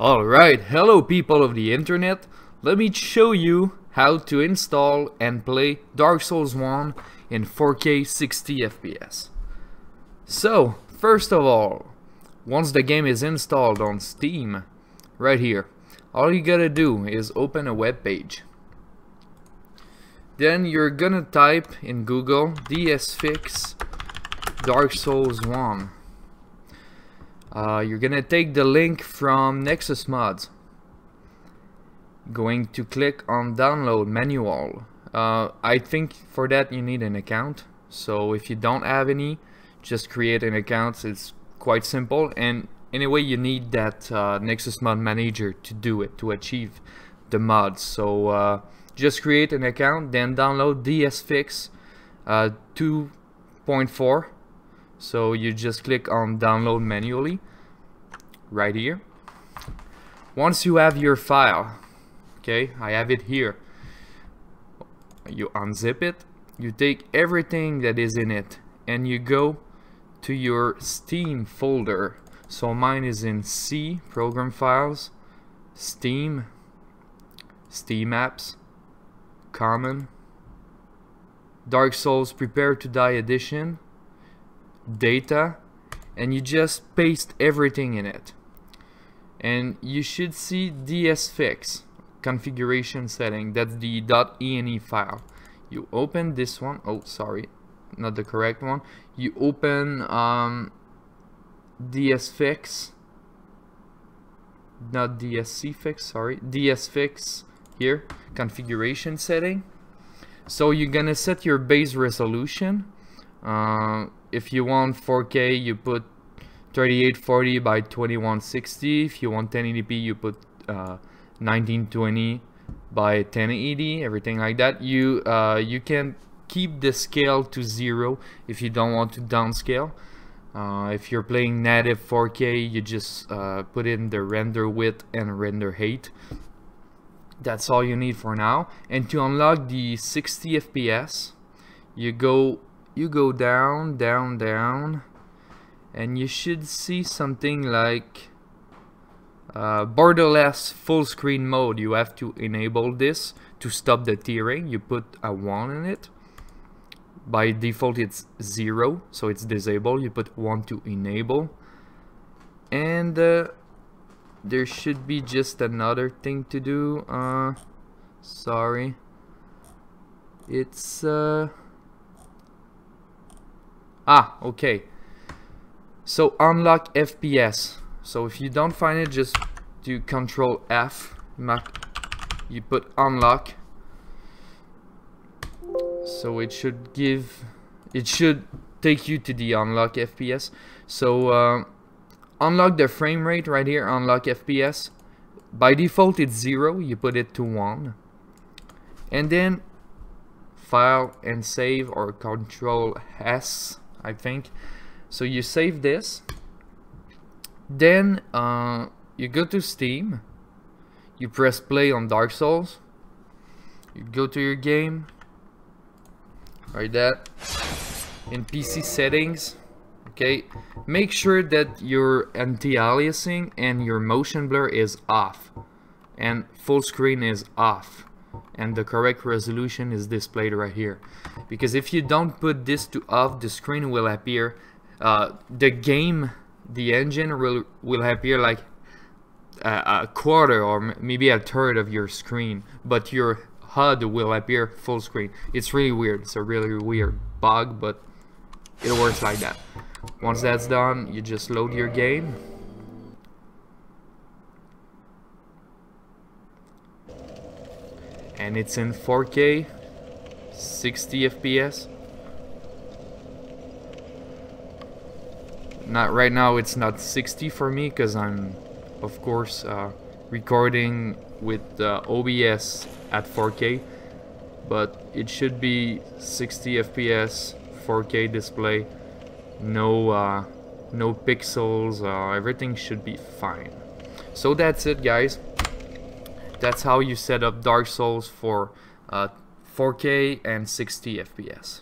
Alright, hello people of the internet. Let me show you how to install and play Dark Souls 1 in 4K 60 FPS. So, first of all, once the game is installed on Steam, right here, all you gotta do is open a web page. Then you're gonna type in Google DSFix Dark Souls 1 uh, you're gonna take the link from Nexus Mods. Going to click on download manual. Uh, I think for that you need an account. So if you don't have any, just create an account. It's quite simple. And anyway, you need that uh, Nexus Mod Manager to do it, to achieve the mods. So uh, just create an account, then download DSFix uh, 2.4 so you just click on download manually right here. Once you have your file okay I have it here. You unzip it you take everything that is in it and you go to your Steam folder. So mine is in C program files Steam Steam apps common Dark Souls Prepare to Die edition data and you just paste everything in it. And you should see dsfix configuration setting. That's the .ini file. You open this one. Oh sorry not the correct one. You open um, dsfix not dscfix sorry. Dsfix here configuration setting. So you're gonna set your base resolution uh, if you want 4K, you put 3840 by 2160. If you want 1080p, you put uh, 1920 by 1080, everything like that. You uh, you can keep the scale to zero if you don't want to downscale. Uh, if you're playing native 4K, you just uh, put in the render width and render height. That's all you need for now. And to unlock the 60 FPS, you go you go down, down, down, and you should see something like uh, borderless full screen mode. You have to enable this to stop the tearing. You put a 1 in it. By default it's 0, so it's disabled. You put 1 to enable. And uh, there should be just another thing to do. Uh, sorry. It's... Uh, Ah, okay. So unlock FPS. So if you don't find it, just do Control F. You put unlock. So it should give, it should take you to the unlock FPS. So uh, unlock the frame rate right here. Unlock FPS. By default, it's zero. You put it to one, and then file and save or Control S I think. So you save this. Then uh, you go to Steam. You press play on Dark Souls. You go to your game. Like that. In PC settings. Okay. Make sure that your anti-aliasing and your motion blur is off. And full screen is off and the correct resolution is displayed right here. Because if you don't put this to off the screen will appear uh, the game the engine will will appear like a, a quarter or maybe a third of your screen. But your HUD will appear full screen. It's really weird. It's a really weird bug but it works like that. Once that's done you just load your game and it's in 4K 60 FPS not right now it's not 60 for me because I'm of course uh, recording with uh, OBS at 4K but it should be 60 FPS 4K display no uh, no pixels uh, everything should be fine. So that's it guys that's how you set up Dark Souls for uh, 4K and 60 FPS.